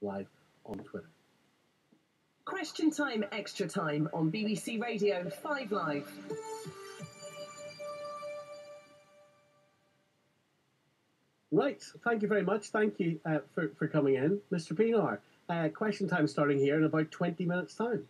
live on Twitter. Question Time Extra Time on BBC Radio 5 Live. Right, thank you very much. Thank you uh, for, for coming in. Mr. Pienaar. uh, question time starting here in about 20 minutes' time.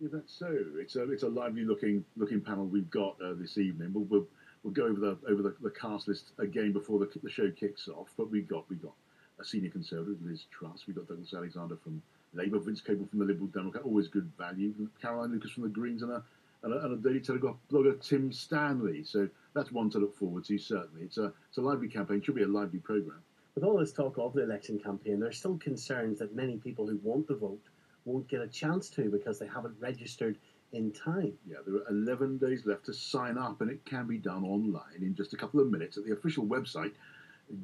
Yeah, that's so. It's a it's a lively looking looking panel we've got uh, this evening. We'll, we'll we'll go over the over the, the cast list again before the, the show kicks off. But we got we got a senior conservative, Liz Truss. We've got Douglas Alexander from Labour, Vince Cable from the Liberal Democrat, always good value. Caroline Lucas from the Greens, and a and a, and a Daily Telegraph blogger, Tim Stanley. So that's one to look forward to. Certainly, it's a it's a lively campaign. Should be a lively programme. With all this talk of the election campaign, there are still concerns that many people who want to vote won't get a chance to because they haven't registered in time. Yeah, there are 11 days left to sign up, and it can be done online in just a couple of minutes at the official website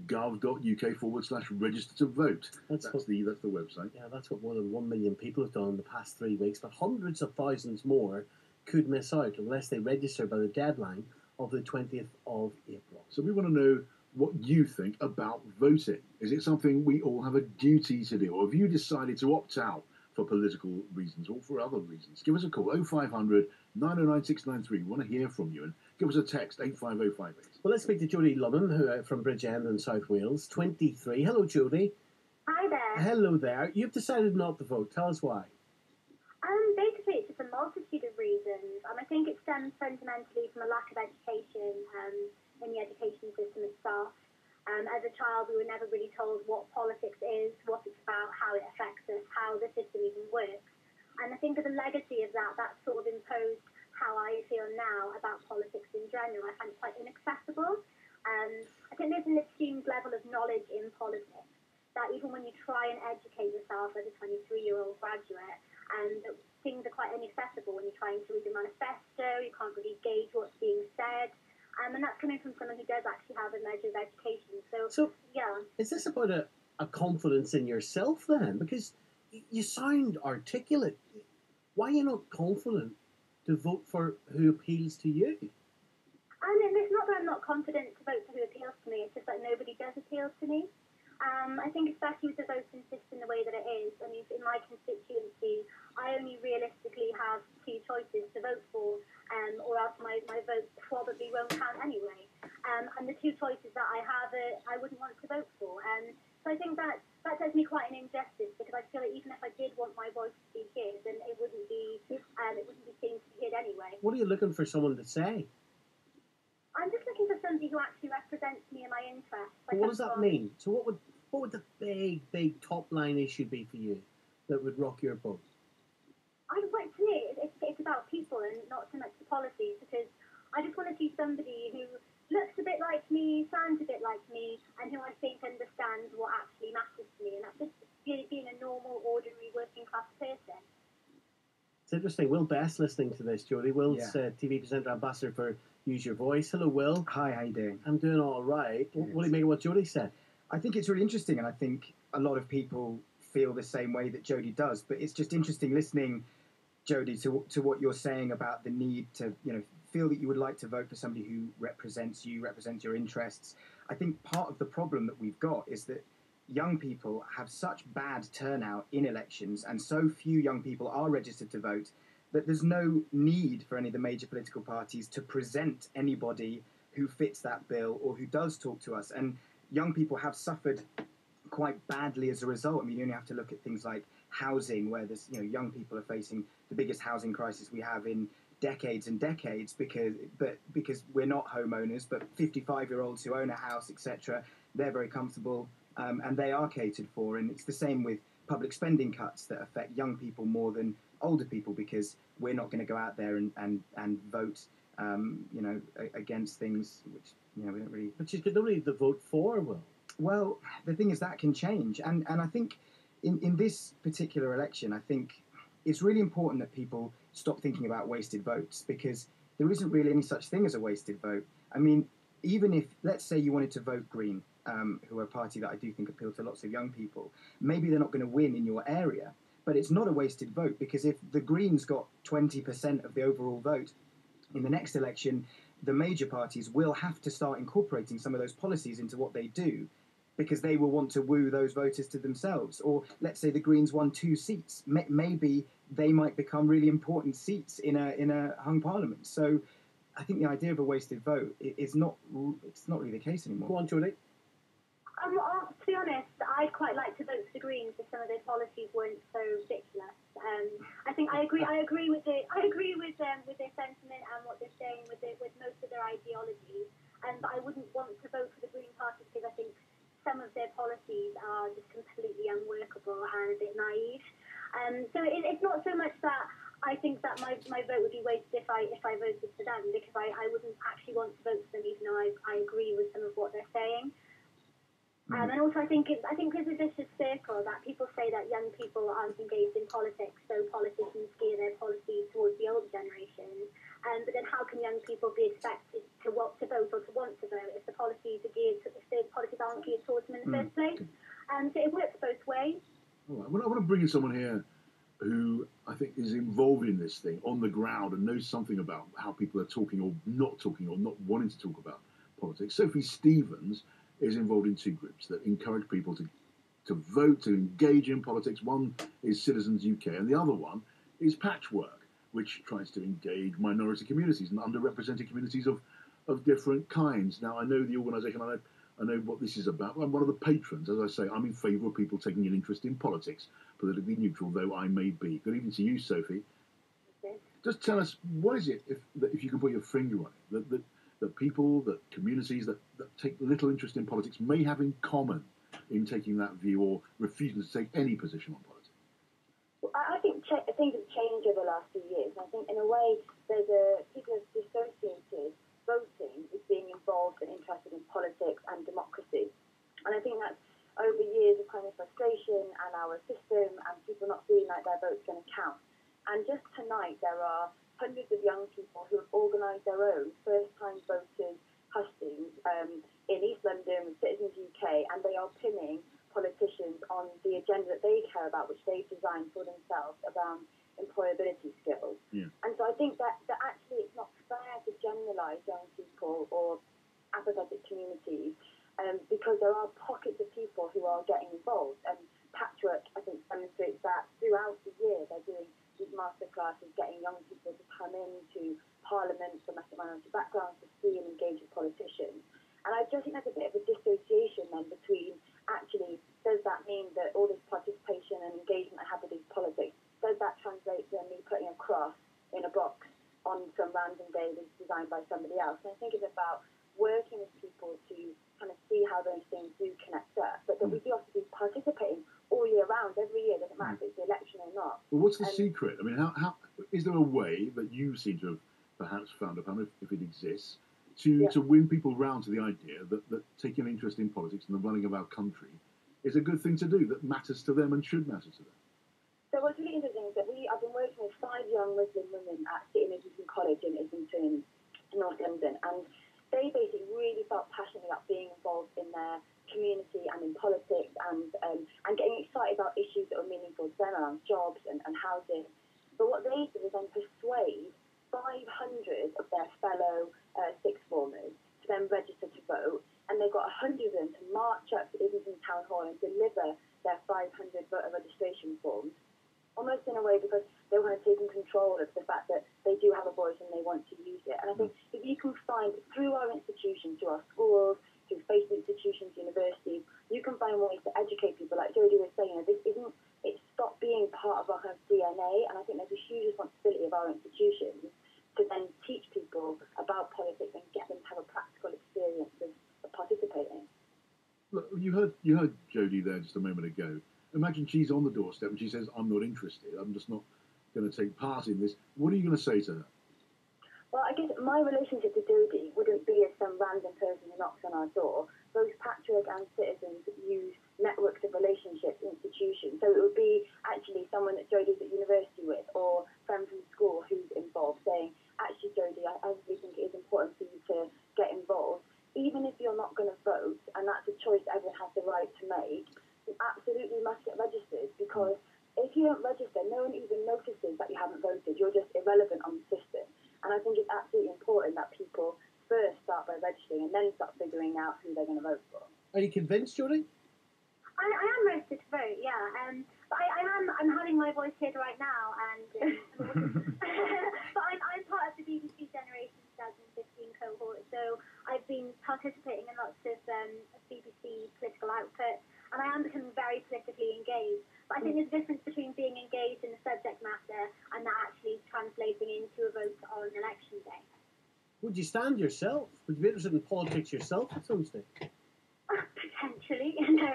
gov.uk forward slash register to vote. That's, that's what, the that's the website. Yeah, that's what more than one million people have done in the past three weeks, but hundreds of thousands more could miss out unless they register by the deadline of the 20th of April. So we want to know what you think about voting. Is it something we all have a duty to do, or have you decided to opt out for political reasons or for other reasons? Give us a call 0500 909 693. We want to hear from you and give us a text 85058. Well, let's speak to Jodie Lunham, who uh, from Bridgend in South Wales, 23. Hello, Jodie. Hi there. Hello there. You've decided not to vote. Tell us why. Um, basically, it's just a multitude of reasons. Um, I think it stems fundamentally from a lack of education um, in the education system itself. Um, as a child, we were never really told what politics is, what it's about, how it affects us, how the system even works. And I think as a legacy of that, that sort of imposed how I feel now about politics in general. I find it quite inaccessible. Um, I think there's an assumed level of knowledge in politics that even when you try and educate yourself as a 23 year old graduate, and things are quite inaccessible when you're trying to read a manifesto, you can't really gauge what's being said. Um, and that's coming from someone who does actually have a measure of education. So, so yeah. Is this about a, a confidence in yourself then? Because you sound articulate. Why are you not confident to vote for who appeals to you? I mean, it's not that I'm not confident to vote for who appeals to me. It's just that nobody does appeal to me. Um, I think especially with the voting system the way that it is, I mean, in my constituency, I only realistically have two choices to vote for, um, or else my, my vote probably won't count anyway. Um, and the two choices that I have, uh, I wouldn't want to vote for. Um, so I think that that does me quite an injustice because I feel like even if I did want my voice to be heard, then it wouldn't be um, it wouldn't be seen to be anyway. What are you looking for someone to say? I'm just looking for somebody who actually represents me and my interests. Like what does that mean? So what would what would the big big top line issue be for you that would rock your boat? I like to me, it's, it's about people and not so much the policies because I just want to see somebody who looks a bit like me, sounds a bit like me, and who I think understands what actually matters to me, and that's just being a normal, ordinary, working class person. It's interesting. Will Best listening to this, Jodie. Will's Yeah. uh, TV presenter ambassador for Use Your Voice. Hello, Will. Hi, how you doing? I'm doing all right. What, what do you make of what Jodie said? I think it's really interesting, and I think a lot of people feel the same way that Jodie does. But it's just interesting listening, Jodie, to to what you're saying about the need to, you know, feel that you would like to vote for somebody who represents you, represents your interests. I think part of the problem that we've got is that young people have such bad turnout in elections, and so few young people are registered to vote that there's no need for any of the major political parties to present anybody who fits that bill or who does talk to us. And young people have suffered quite badly as a result. I mean, you only have to look at things like housing, where there's you know young people are facing the biggest housing crisis we have in decades and decades because but because we're not homeowners, but 55 year olds who own a house, etc. They're very comfortable um, and they are catered for. And it's the same with public spending cuts that affect young people more than older people because we're not going to go out there and and and vote. Um, you know, a- against things which you know we don't really But you could only the vote for, Will. well, the thing is that can change, and and I think in in this particular election, I think it's really important that people stop thinking about wasted votes because there isn't really any such thing as a wasted vote. I mean, even if let's say you wanted to vote Green, um, who are a party that I do think appeal to lots of young people, maybe they're not going to win in your area, but it's not a wasted vote because if the Greens got twenty percent of the overall vote in the next election, the major parties will have to start incorporating some of those policies into what they do. because they will want to woo those voters to themselves. Or let's say the Greens won two seats, maybe they might become really important seats in a in a hung parliament. So I think the idea of a wasted vote is not it's not really the case anymore. Go on, Jodie. Um, uh, to be honest, I'd quite like to vote for the Greens if some of their policies weren't so ridiculous. Um, I think I agree. I agree with the. I agree with um, with their sentiment and what they're saying with with most of their ideology. Um, but I wouldn't want to vote for the Green Party because I think some of their policies are just completely unworkable and a bit naive. Um, so it, it's not so much that I think that my, my vote would be wasted if I if I voted for them because I, I wouldn't actually want to vote for them even though I, I agree with some of what they're saying. Um, and also, I think it's, I think there's a vicious circle that people say that young people aren't engaged in politics, so politicians gear their policies towards the older generation. Um, but then, how can young people be expected to want to vote or to want to vote if the policies are geared to, if the policies aren't geared towards them in the Mm. first place? Um, so it works both ways. All right. I want, I want to bring in someone here who I think is involved in this thing on the ground and knows something about how people are talking or not talking or not wanting to talk about politics. Sophie Stephens is involved in two groups that encourage people to to vote, to engage in politics. One is Citizens UK, and the other one is Patchwork, which tries to engage minority communities and underrepresented communities of, of different kinds. Now, I know the organisation, I know, I know what this is about. I'm one of the patrons. As I say, I'm in favour of people taking an interest in politics, politically neutral though I may be. Good evening to you, Sophie. Okay. Just tell us, what is it, if, that if you can put your finger on it, that, that, that people, that communities that, that take little interest in politics may have in common in taking that view or refusing to take any position on politics? Well, I think cha- things have changed over the last few years. I think, in a way, there's a people have dissociated voting with being involved and interested in politics and democracy. And I think that's over years of kind of frustration and our system and people not feeling like their vote's going to count. And just tonight, there are hundreds of young people who have organised their own first-time voters hustings um, in East London with Citizens UK, and they are pinning politicians on the agenda that they care about, which they've designed for themselves around employability skills. Yeah. And so I think that, that actually it's not fair to generalise young people or apathetic communities um, because there are pockets of people who are getting involved. And Patchwork, I think, demonstrates that throughout the year. They're doing these masterclasses, getting young people to come into Parliament from ethnic minority backgrounds to see and engage with politicians. And I just think there's a bit of a dissociation then between actually, does that mean that all this participation and engagement I have with these politics, does that translate to me putting a cross in a box on some random day that's designed by somebody else? And I think it's about working with people to kind of see how those things do connect up, but that we hmm. do have to be participating year round, every year, doesn't matter if it's the election or not. Well, what's the Um, secret? I mean, how, how is there a way that you seem to have perhaps found upon, if, if it exists, to, Yeah. to win people round to the idea that, that taking an interest in politics and the running of our country is a good thing to do, that matters to them and should matter to them? So what's really interesting is that we I've been working with five young Muslim women at City Islington College in Islington, North London, and they basically really felt passionately about being involved in their community and in politics and um, and getting excited about issues that are meaningful to them around jobs and, and housing. But what they did was then persuade 500 of their fellow uh, sixth formers to then register to vote, and they got 100 of them to march up to Islington Town Hall and deliver their 500 voter registration forms almost in a way because they want to take control of the fact that they do have a voice and they want to use it. And I think if you can find through our institutions, through our schools, faith institutions, universities, you can find ways to educate people. Like Jodie was saying, this isn't it's stopped being part of our kind of DNA. And I think there's a huge responsibility of our institutions to then teach people about politics and get them to have a practical experience of, of participating. Look, you heard you heard Jodie there just a moment ago. Imagine she's on the doorstep and she says, "I'm not interested. I'm just not going to take part in this." What are you going to say to her? Well, I guess my relationship to Jodie wouldn't be as some random person who knocks on our door. Both Patchwork and Citizens use networks of relationships, institutions. So it would be actually someone that Jodie's at university with or a friend from school who's involved saying, actually, Jodie, I, I really think it is important for you to get involved. Even if you're not going to vote, and that's a choice everyone has the right to make, you absolutely must get registered because if you don't register, no one even notices that you haven't voted. You're just irrelevant on the system. And I think it's absolutely important that people first start by registering and then start figuring out who they're going to vote for. Are you convinced, Jodie? I, I am registered to vote, yeah. Um, but I, I am I'm having my voice heard right now, and um, but I'm, I'm part of the BBC Generation 2015 cohort, so I've been participating in lots of um, BBC political output, and I am becoming very politically engaged. But I think there's a difference between being engaged in the subject matter and that actually translating into a vote on election day. Would you stand yourself? Would you be interested in politics yourself at some stage? Potentially, no.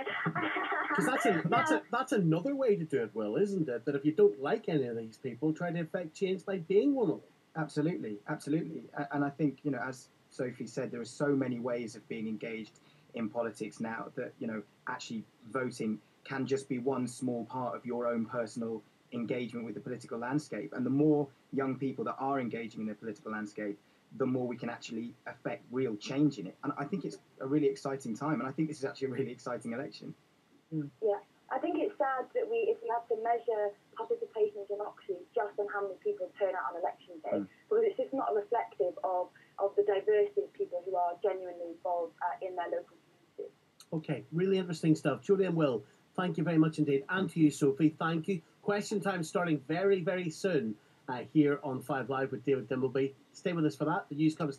Because uh, that's a, that's a, that's another way to do it, Will, isn't it? That if you don't like any of these people, try to affect change by being one of them. Absolutely, absolutely. And I think, you know, as Sophie said, there are so many ways of being engaged in politics now that, you know, actually voting can just be one small part of your own personal engagement with the political landscape. And the more young people that are engaging in the political landscape, the more we can actually affect real change in it. And I think it's a really exciting time. And I think this is actually a really exciting election. Yeah, I think it's sad that we, if we have to measure participation in democracy just on how many people turn out on election day, Mm. because it's just not reflective of, of the diversity of people who are genuinely involved uh, in their local communities. Okay, really interesting stuff. Jodie and Will, thank you very much indeed. And to you, Sophie, thank you. Question time starting very, very soon uh, here on Five Live with David Dimbleby. Stay with us for that. The news comes next.